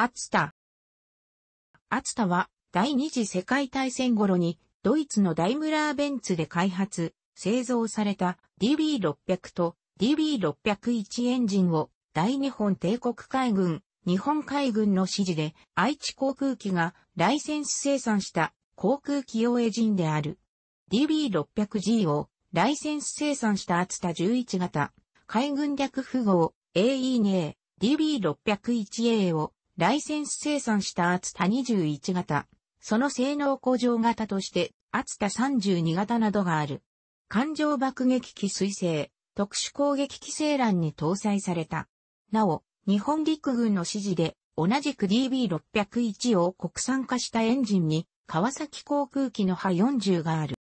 アツタ。アツタは第二次世界大戦頃にドイツのダイムラーベンツで開発、製造された DB600 と DB601 エンジンを大日本帝国海軍、日本海軍の指示で愛知航空機がライセンス生産した航空機用エジンである。DB600G をライセンス生産した厚田11型、海軍略符号 AE2A、DB601A をライセンス生産した厚田21型、その性能向上型として厚田32型などがある。環状爆撃機水星、特殊攻撃機製欄に搭載された。なお、日本陸軍の指示で同じく DB601 を国産化したエンジンに川崎航空機の波40がある。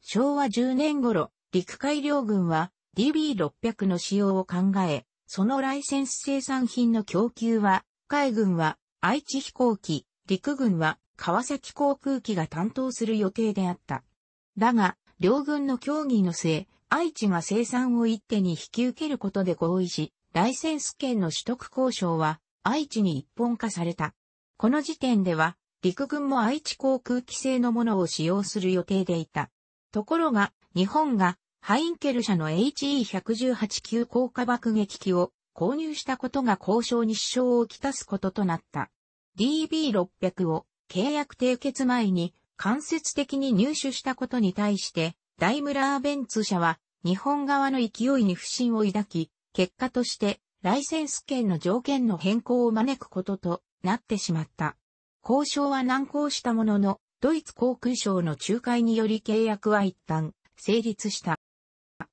昭和10年頃、陸海両軍は DB600 の使用を考え、そのライセンス生産品の供給は、海軍は愛知飛行機、陸軍は川崎航空機が担当する予定であった。だが、両軍の協議の末、愛知が生産を一手に引き受けることで合意し、ライセンス権の取得交渉は愛知に一本化された。この時点では、陸軍も愛知航空機製のものを使用する予定でいた。ところが、日本がハインケル社の HE118 級高化爆撃機を購入したことが交渉に支障をきたすこととなった。DB600 を契約締結前に間接的に入手したことに対して、ダイムラーベンツ社は日本側の勢いに不信を抱き、結果としてライセンス権の条件の変更を招くこととなってしまった。交渉は難航したものの、ドイツ航空省の仲介により契約は一旦成立した。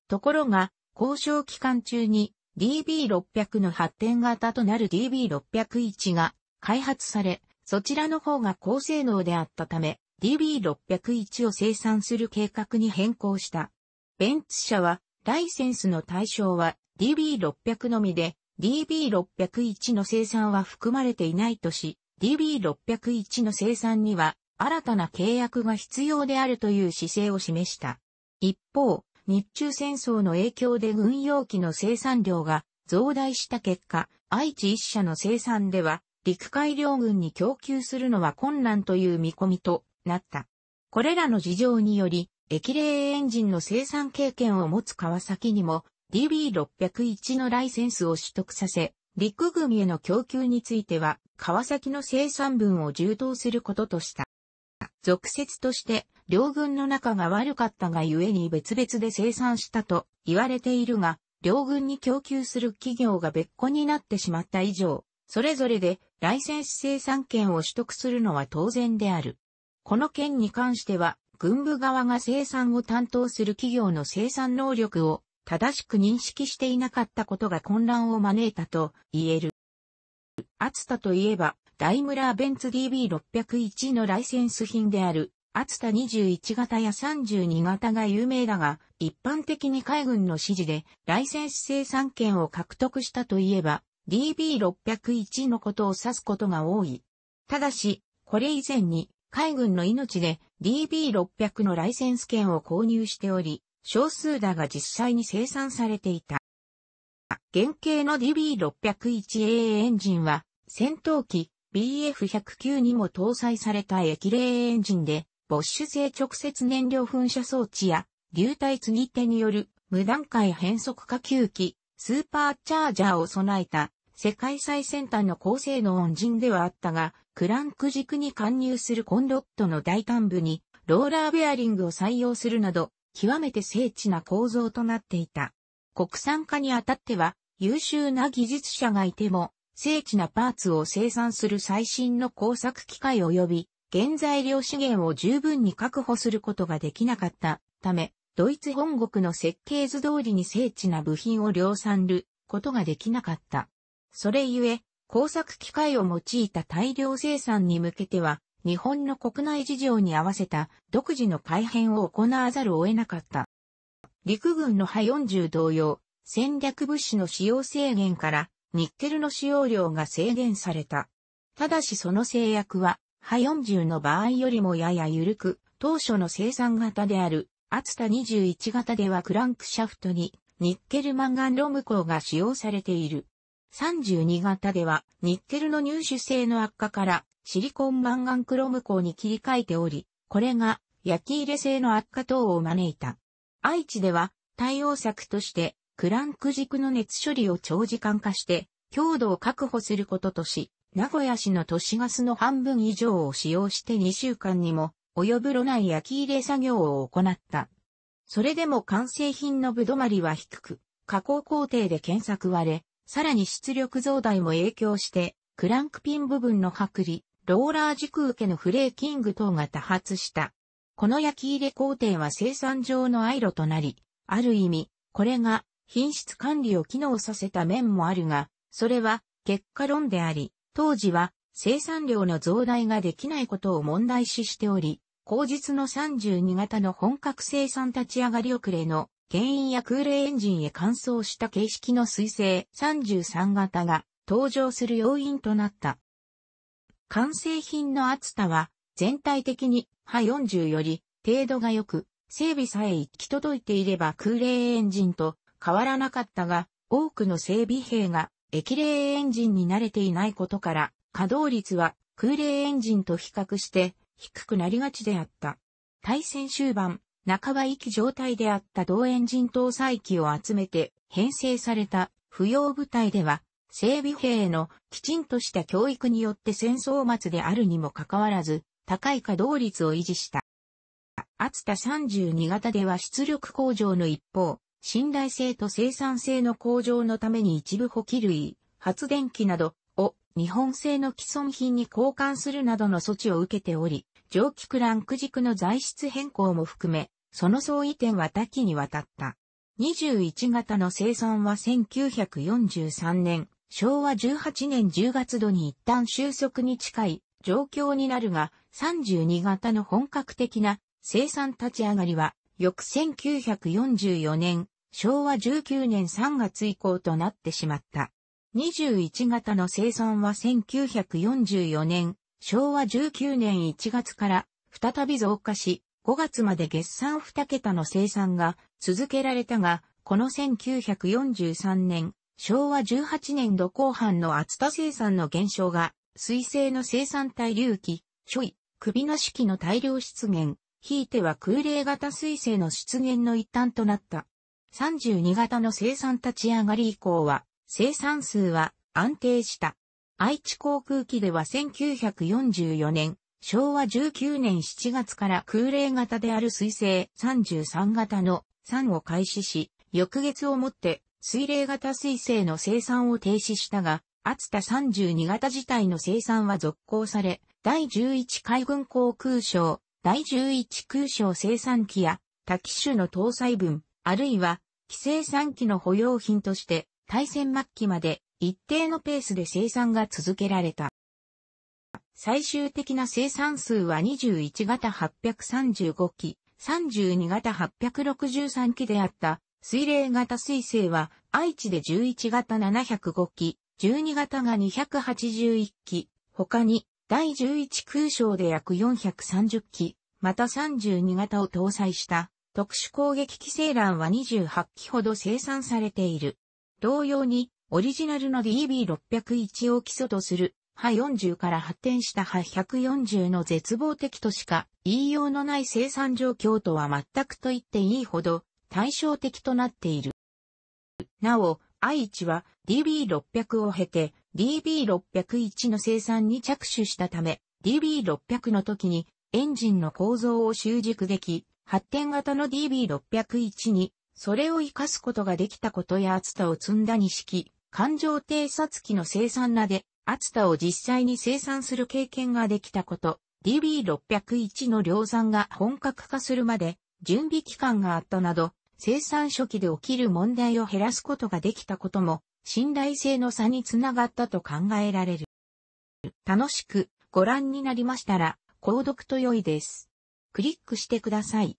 ところが、交渉期間中に DB600 の発展型となる DB601 が開発され、そちらの方が高性能であったため、DB601 を生産する計画に変更した。ベンツ社は、ライセンスの対象は DB600 のみで、DB601 の生産は含まれていないとし、DB601 の生産には新たな契約が必要であるという姿勢を示した。一方、日中戦争の影響で軍用機の生産量が増大した結果、愛知一社の生産では陸海両軍に供給するのは困難という見込みとなった。これらの事情により、液冷エンジンの生産経験を持つ川崎にも DB601 のライセンスを取得させ、陸組への供給については川崎の生産分を充当することとした。俗説として、両軍の仲が悪かったがゆえに別々で生産したと言われているが、両軍に供給する企業が別個になってしまった以上、それぞれでライセンス生産権を取得するのは当然である。この件に関しては、軍部側が生産を担当する企業の生産能力を正しく認識していなかったことが混乱を招いたと言える。アツタといえば、ダイムラーベンツ DB601 のライセンス品である、アツタ21型や32型が有名だが、一般的に海軍の指示で、ライセンス生産権を獲得したといえば、DB601 のことを指すことが多い。ただし、これ以前に、海軍の命で DB600 のライセンス権を購入しており、少数だが実際に生産されていた。原型の DB601A エンジンは、戦闘機 BF109 にも搭載された液冷エンジンで、ボッシュ製直接燃料噴射装置や、流体継ぎ手による無段階変速化給機、スーパーチャージャーを備えた世界最先端の高性能エンジンではあったが、クランク軸に貫入するコンロットの大端部にローラーベアリングを採用するなど、極めて精緻な構造となっていた。国産化にあたっては、優秀な技術者がいても、精緻なパーツを生産する最新の工作機械及び、原材料資源を十分に確保することができなかったため、ドイツ本国の設計図通りに精緻な部品を量産ることができなかった。それゆえ、工作機械を用いた大量生産に向けては、日本の国内事情に合わせた独自の改変を行わざるを得なかった。陸軍の波40同様、戦略物資の使用制限からニッケルの使用量が制限された。ただしその制約は、波40の場合よりもやや緩く、当初の生産型である、厚田21型ではクランクシャフトにニッケルマンガンロム鋼が使用されている。32型ではニッケルの入手性の悪化からシリコンマンガンクロム鋼に切り替えており、これが焼き入れ性の悪化等を招いた。愛知では対応策としてクランク軸の熱処理を長時間化して強度を確保することとし、名古屋市の都市ガスの半分以上を使用して2週間にも及ぶ炉内焼き入れ作業を行った。それでも完成品のぶどまりは低く、加工工程で検索割れ、さらに出力増大も影響して、クランクピン部分の剥離、ローラー軸受けのフレーキング等が多発した。この焼き入れ工程は生産上の愛路となり、ある意味、これが品質管理を機能させた面もあるが、それは結果論であり、当時は生産量の増大ができないことを問題視しており、後日の32型の本格生産立ち上がり遅れの牽引や空冷エンジンへ乾燥した形式の水星33型が登場する要因となった。完成品の厚さは全体的に波40より程度が良く、整備さえ行き届いていれば空冷エンジンと変わらなかったが、多くの整備兵が液冷エンジンに慣れていないことから、稼働率は空冷エンジンと比較して低くなりがちであった。対戦終盤、半ば域状態であった同エンジン搭載機を集めて編成された不要部隊では、整備兵へのきちんとした教育によって戦争末であるにもかかわらず、高い稼働率を維持した。厚田32型では出力向上の一方、信頼性と生産性の向上のために一部補給類、発電機などを日本製の既存品に交換するなどの措置を受けており、蒸気クランク軸の材質変更も含め、その相違点は多岐にわたった。21型の生産は1943年、昭和18年10月度に一旦収束に近い状況になるが、32型の本格的な生産立ち上がりは、翌1944年、昭和19年3月以降となってしまった。21型の生産は1944年、昭和19年1月から再び増加し、5月まで月産2桁の生産が続けられたが、この1943年、昭和18年度後半の厚田生産の減少が、水星の生産体隆起、諸位、首なし機の大量出現、ひいては空冷型水星の出現の一端となった。32型の生産立ち上がり以降は、生産数は安定した。愛知航空機では1944年、昭和19年7月から空冷型である水星33型の3を開始し、翌月をもって水冷型水星の生産を停止したが、厚田32型自体の生産は続行され、第11海軍航空省、第11空省生産機や多機種の搭載分、あるいは、規制産機の保養品として対戦末期まで一定のペースで生産が続けられた。最終的な生産数は21型835機、32型863機であった。水冷型水星は愛知で11型705機、12型が281機、他に第11空省で約430機、また32型を搭載した特殊攻撃機製欄は28機ほど生産されている。同様に、オリジナルの DB601 を基礎とする、ハ40から発展したハ140の絶望的としか言いようのない生産状況とは全くと言っていいほど対照的となっている。なお、i1 は DB600 を経て DB601 の生産に着手したため、DB600 の時にエンジンの構造を習熟でき、発展型の DB601 にそれを活かすことができたことや厚田を積んだに式、環状偵察機の生産なで、厚田を実際に生産する経験ができたこと、DB601 の量産が本格化するまで準備期間があったなど、生産初期で起きる問題を減らすことができたことも、信頼性の差につながったと考えられる。楽しくご覧になりましたら、購読と良いです。クリックしてください。